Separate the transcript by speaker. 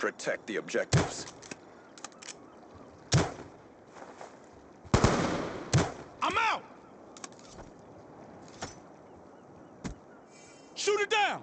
Speaker 1: Protect the objectives.
Speaker 2: I'm out! Shoot it down!